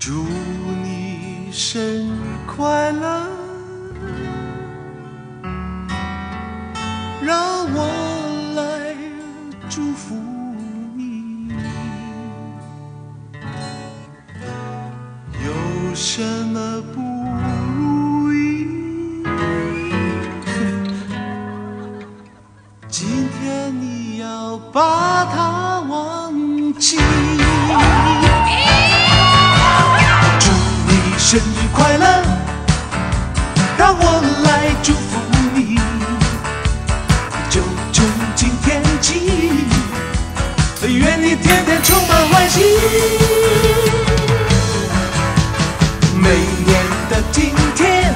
祝你生日快乐，让我来祝福你。有什么不如意？今天你要把它忘记。生日快乐，让我来祝福你。就从今天起，愿你天天充满欢喜。每年的今天，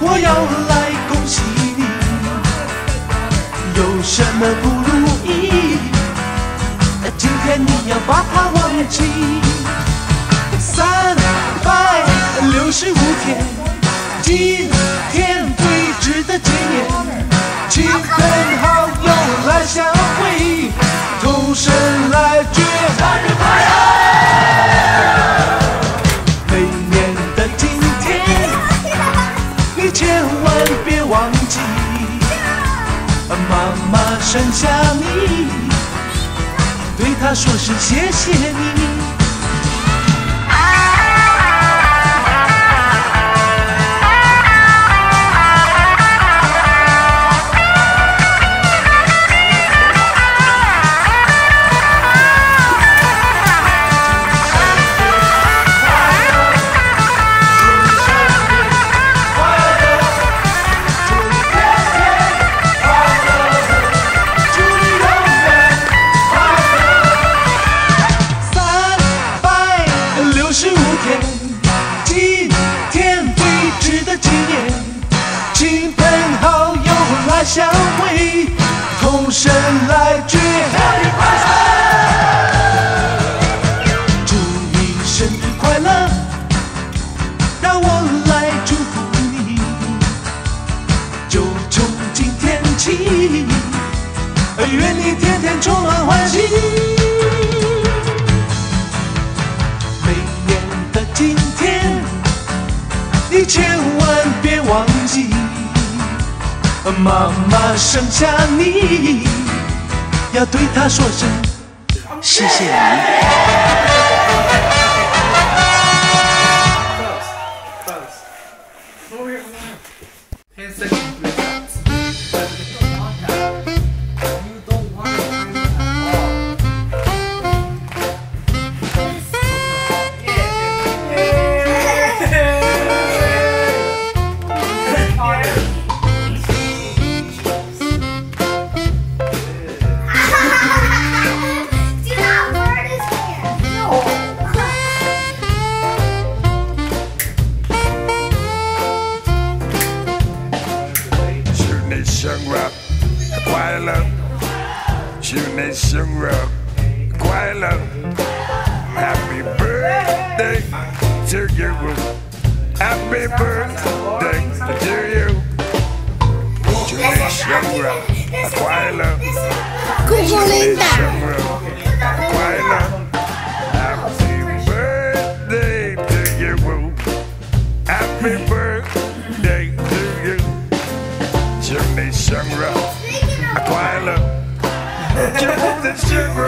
我要来恭喜你。有什么不如意？今天你要把它忘记。三百六十五天，今天最值得纪念。亲朋好友来相会，同声来祝生日快乐。每年的今天，你千万别忘记，妈妈生下你，对她说声谢谢你。同声来祝妈妈生下你，要对她说声谢谢你。快乐，祝你生日快乐，Happy birthday to you, Happy birthday 祝你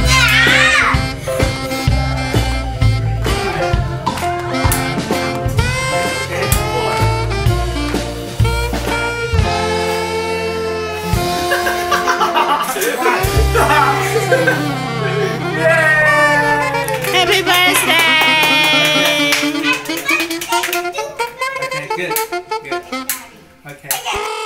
Happy birthday! Okay, good, good. Okay.